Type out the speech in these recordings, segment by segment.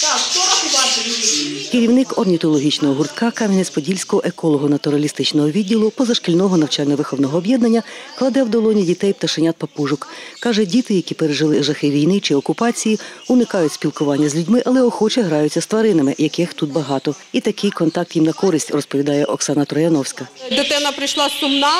Так, порахувати. Керівник орнітологічного гуртка Кам'янець-Подільського еколого-натуралістичного відділу позашкільного навчально-виховного об'єднання кладе в долоні дітей пташенят папужок. Каже, діти, які пережили жахи війни чи окупації, уникають спілкування з людьми, але охоче граються з тваринами, яких тут багато. І такий контакт їм на користь, розповідає Оксана Трояновська. Дитина прийшла сумна,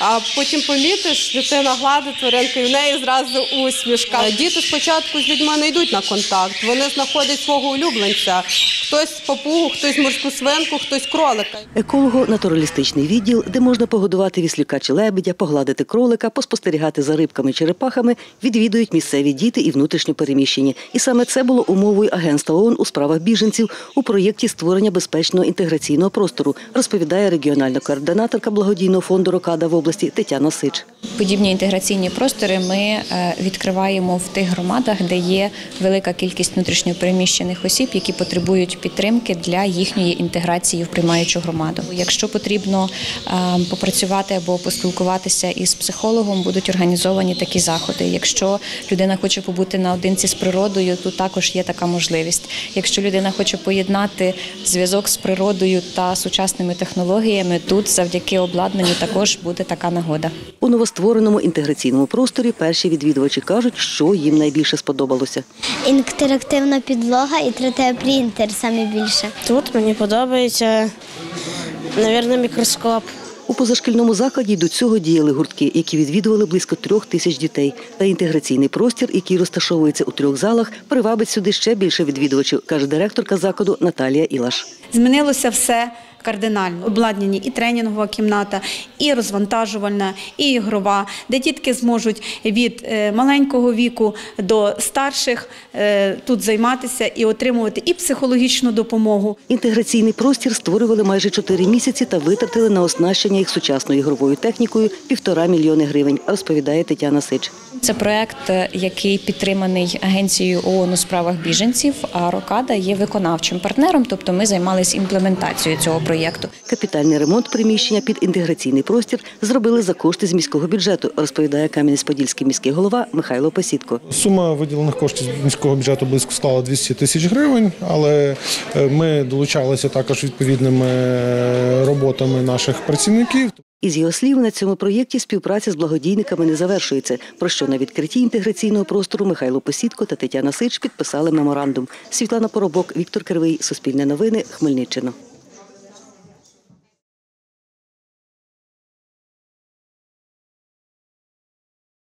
а потім помітиш, дитина гладить тваринку, і в неї зразу усмішка. Діти спочатку з людьми не йдуть на контакт. Вони знаходять свого улюбленця. Хтось папугу, хтось морську свинку, хтось кролика. Еколого-натуралістичний відділ, де можна погодувати віслюка чи лебедя, погладити кролика, поспостерігати за рибками черепахами, відвідують місцеві діти і внутрішньо переміщені. І саме це було умовою агентства ООН у справах біженців у проєкті створення безпечного інтеграційного простору, розповідає регіональна координаторка благодійного фонду Рокада в області Тетяна Сич. Подібні інтеграційні простори ми е, відкриваємо в тих громадах, де є велика кількість внутрішньопереміщених осіб, які потребують підтримки для їхньої інтеграції в приймаючу громаду. Якщо потрібно е, попрацювати або поспілкуватися із психологом, будуть організовані такі заходи. Якщо людина хоче побути наодинці з природою, тут також є така можливість. Якщо людина хоче поєднати зв'язок з природою та сучасними технологіями, тут завдяки обладнанню також буде така нагода. У новоствореному інтеграційному просторі перші відвідувачі кажуть, що їм найбільше сподобалося. Інтерактивна підлога і 3D-принтер саме більше. Тут мені подобається, мабуть, мікроскоп. У позашкільному закладі до цього діяли гуртки, які відвідували близько трьох тисяч дітей. Та інтеграційний простір, який розташовується у трьох залах, привабить сюди ще більше відвідувачів, каже директорка закладу Наталія Ілаш. Змінилося все кардинально. Обладнані і тренінгова кімната, і розвантажувальна, і ігрова, де дітки зможуть від е, маленького віку до старших е, тут займатися і отримувати і психологічну допомогу. Інтеграційний простір створювали майже чотири місяці та витратили на оснащення їх сучасною ігровою технікою півтора мільйони гривень, розповідає Тетяна Сич. Це проект, е, який підтриманий агенцією ООН у справах біженців. А Рокада є виконавчим партнером, тобто ми займалися імплементацією цього проєкту. Капітальний ремонт приміщення під інтеграційний простір зробили за кошти з міського бюджету, розповідає Кам'янець-Подільський міський голова Михайло Посідко. Сума виділених коштів з міського бюджету близько склала 200 тисяч гривень, але е, ми долучалися також відповідними е, роботами наших працівників. Із його слів, на цьому проєкті співпраця з благодійниками не завершується, про що на відкритті інтеграційного простору Михайло Посідко та Тетяна Сич підписали меморандум. Світлана Поробок, Віктор Кривий, Суспільне новини, Хмельниччина.